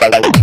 Bye.